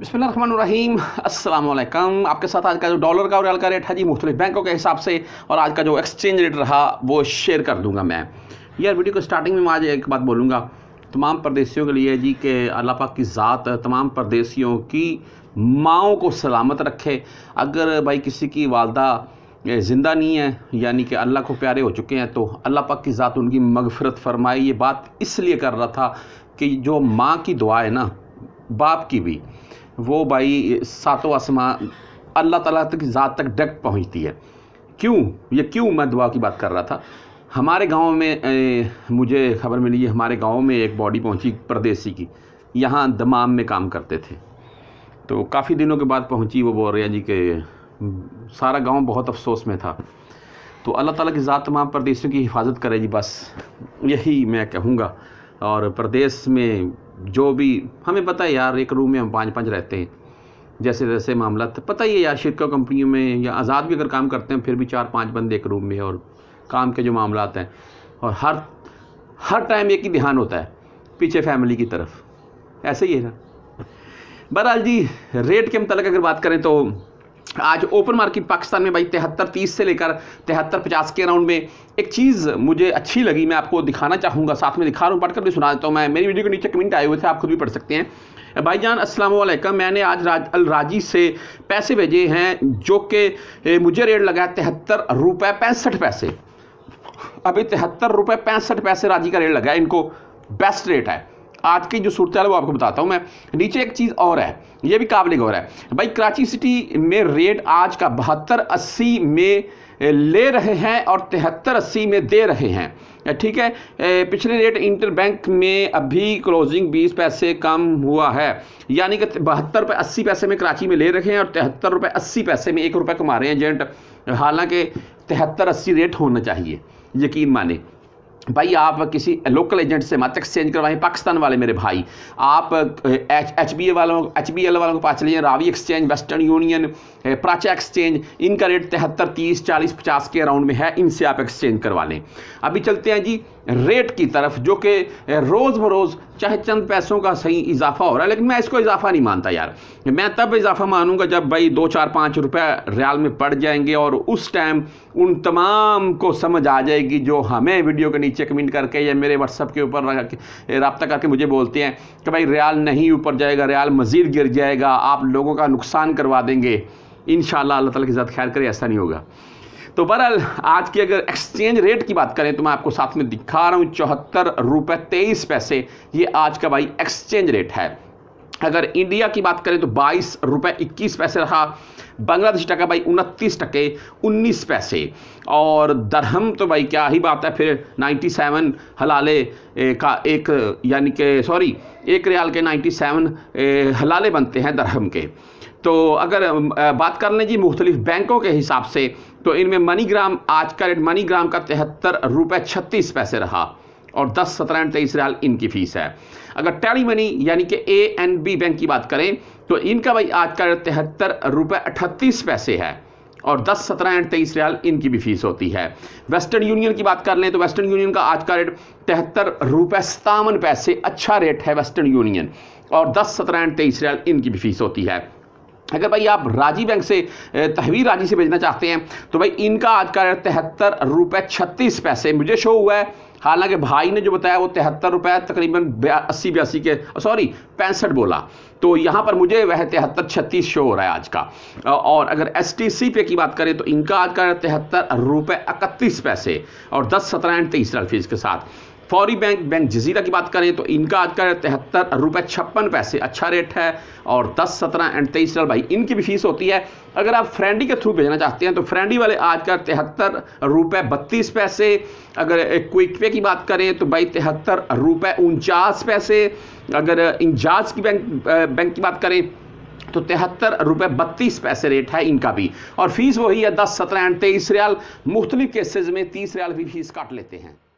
بسم اللہ الرحمن الرحیم۔ السلام علیکم۔ آپ کے ساتھ آج کا جو ڈالر کا اور ریال کا ریٹ ہے جی مختلف بینکوں کے حساب سے، اور آج کا جو ایکسچینج ریٹ رہا، وہ شیئر کر دوں گا میں۔ یار ویڈیو کو سٹارٹنگ میں آج ایک بات بولوں گا۔ تمام پردیسیوں کے لیے جی کہ اللہ پاک کی ذات، تمام پردیسیوں کی ماؤں کو سلامت رکھے۔ اگر بھائی کسی کی والدہ زندہ نہیں ہے یعنی کہ اللہ کو پیارے ہو چکے ہیں، تو اللہ پاک کی ذات ان کی مغفرت فرمائی یہ بات اس لیے کر رہا تھا کہ جو ماں کی دعا ہے نا، باپ کی بھی۔ وہ بھائی ساتوں آسمان اللہ تعالیٰ تک ذات تک ڈک پہنچتی ہے۔ کیوں؟ یہ کیوں میں دعا کی بات کر رہا تھا؟ ہمارے گاؤں میں مجھے خبر ملی ہمارے گاؤں میں ایک باڈی پہنچی پردیسی کی۔ یہاں دمام میں کام کرتے تھے۔ تو کافی دنوں کے بعد پہنچی وہ بول رہے ہیں جی کہ سارا گاؤں بہت افسوس میں تھا۔ تو اللہ تعالیٰ کی ذات تمام پردیسیوں کی حفاظت کرے جی بس یہی میں کہوں گا۔ اور پردیس میں جو بھی، ہمیں پتہ ہے یار، ایک روم میں ہم پانچ پانچ رہتے ہیں۔ جیسے جیسے معاملات پتہ ہی ہے یار شرکا کمپنیوں میں یا آزاد بھی اگر کام کرتے ہیں، پھر بھی چار پانچ بندے ایک روم میں اور کام کے جو معاملات ہیں۔ اور ہر ہر ٹائم ایک ہی دھیان ہوتا ہے، پیچھے فیملی کی طرف۔ ایسے ہی ہے نا۔ بہرحال جی ریٹ کے متعلق اگر بات کریں تو آج اوپن مارکیٹ پاکستان میں بھائی تہتر تیس سے لے کر تہتر پچاس کے راؤنڈ میں ایک چیز مجھے اچھی لگی، میں آپ کو دکھانا چاہوں گا، ساتھ میں دکھا رہا ہوں، پڑھ کر بھی سنا دیتا ہوں۔ میں میری ویڈیو کے نیچے کمنٹ آئے ہوئے تھے، آپ خود بھی پڑھ سکتے ہیں۔ بھائی جان، السلام علیکم۔ میں نے آج راج الراجی سے پیسے بھیجے ہیں، جو کہ مجھے ریٹ لگا ہے تہتر روپے پینسٹھ پیسے۔ ابھی تہتر روپے پینسٹھ پیسے راجی کا ریٹ لگا ہے، ان کو بیسٹ ریٹ ہے۔ آج کی جو صورتحال ہے وہ آپ کو بتاتا ہوں میں۔ نیچے ایک چیز اور ہے، یہ بھی قابل غور ہے۔ بھائی، کراچی سٹی میں ریٹ آج کا بہتر اسی میں لے رہے ہیں اور تہتر اسی میں دے رہے ہیں۔ ٹھیک ہے پچھلے ریٹ انٹر بینک میں ابھی کلوزنگ بیس پیسے کم ہوا ہے۔ یعنی کہ بہتر روپے اسی پیسے میں کراچی میں لے رہے ہیں اور تہتر روپے اسی پیسے میں ایک روپے کما رہے ہیں۔ ایجنٹ حالانکہ تہتر اسی ریٹ ہونا چاہیے، یقین مانے۔ بھائی، آپ کسی لوکل ایجنٹ سے مت ایکسچینج کروائیں پاکستان والے میرے بھائی۔ آپ ایچ بی اے والوں ایچ بی ایل والوں کو پاس چلے جائیں، Ravi exchange western union Paracha exchange ان کا ریٹ تہتر، تیس، چالیس، پچاس کے اراؤنڈ میں ہے، ان سے آپ ایکسچینج کروا لیں۔ ابھی چلتے ہیں جی ریٹ کی طرف، جو کہ روز بروز چاہے چند پیسوں کا صحیح اضافہ ہو رہا ہے، لیکن میں اس کو اضافہ نہیں مانتا یار۔ میں تب اضافہ مانوں گا جب بھائی دو چار پانچ روپے ریال میں پڑ جائیں گے اور اس ٹائم ان تمام کو سمجھ آ جائے گی جو ہمیں ویڈیو کے نیچے کمنٹ کر کے یا میرے واٹس اپ کے اوپر رابطہ کر کے مجھے بولتے ہیں کہ بھائی ریال نہیں اوپر جائے گا، ریال مزید گر جائے گا، آپ لوگوں کا نقصان کروا دیں گے۔ انشاءاللہ اللہ تعالیٰ کی ذات خیر کرے، ایسا نہیں ہوگا۔ تو بہرحال آج کی اگر ایکسچینج ریٹ کی بات کریں تو میں آپ کو ساتھ میں دکھا رہا ہوں چوہتر روپے تیئیس پیسے، یہ آج کا بھائی ایکسچینج ریٹ ہے۔ اگر انڈیا کی بات کریں تو بائیس روپے اکیس پیسے رہا، بنگلہ دیش ٹکا بھائی انتیس ٹکے انیس پیسے۔ اور درہم تو بھائی کیا ہی بات ہے، پھر نائنٹی سیون حلالے کا ایک یعنی کہ، سوری، ایک ریال کے نائنٹی سیون حلالے بنتے ہیں درہم کے۔ تو اگر بات کر لیں جی مختلف بینکوں کے حساب سے، تو ان میں منی گرام، آج کا ریٹ منی گرام کا تہتر روپے چھتیس پیسے رہا۔ اور دس سترہ اینڈ تیئیس ریال ان کی فیس ہے۔ اگر ٹیلی منی یعنی کہ اے این بی بینک کی بات کریں، تو ان کا بھائی آج کا تہتر روپے اٹھتیس پیسے ہے اور دس سترہ اینڈ تیئیس ریال ان کی بھی فیس ہوتی ہے۔ ویسٹرن یونین کی بات کر لیں تو ویسٹرن یونین کا آج کا ریٹ تہتر روپے ستاون پیسے اچھا ریٹ ہے ویسٹرن یونین۔ اور دس سترہ اینڈ تیئیس ریال ان کی بھی فیس ہوتی ہے۔ اگر بھائی آپ راجی بینک سے تحویر راجی سے بھیجنا چاہتے ہیں، تو بھائی ان کا آج کا ریٹ تہتر روپے چھتیس پیسے۔ مجھے شو ہوا ہے حالانکہ بھائی نے جو بتایا وہ تہتر روپے تقریباً اسی بیاسی کے سوری، پینسٹھ بولا۔ تو یہاں پر مجھے وہ تہتر چھتیس شو ہو رہا ہے آج کا۔ اور اگر ایس ٹی سی پہ کی بات کریں تو ان کا آج کا تہتر روپے اکتیس پیسے اور دس سترہ اینڈ تیس الفیظ کے ساتھ۔ فوری بینک بینک جزیرہ کی بات کریں تو ان کا آج کا تہتر روپے چھپن پیسے اچھا ریٹ ہے اور دس، سترہ اینڈ تیئیس ڈال بھائی، ان کی بھی فیس ہوتی ہے۔ اگر آپ فرینڈی کے تھرو بھیجنا چاہتے ہیں تو فرینڈی والے آج کا تہتر روپے بتیس پیسے۔ اگر کوئک پے کی بات کریں تو بھائی، تہتر روپے انچاس پیسے۔ اگر انجاز کی بینک بینک کی بات کریں تو تہتر روپے بتیس پیسے ریٹ ہے ان کا بھی۔ اور فیس وہی ہے، دس، سترہ اینڈ تیئیس ریال۔ مختلف کیسز میں تیس ریال بھی فیس کاٹ لیتے ہیں۔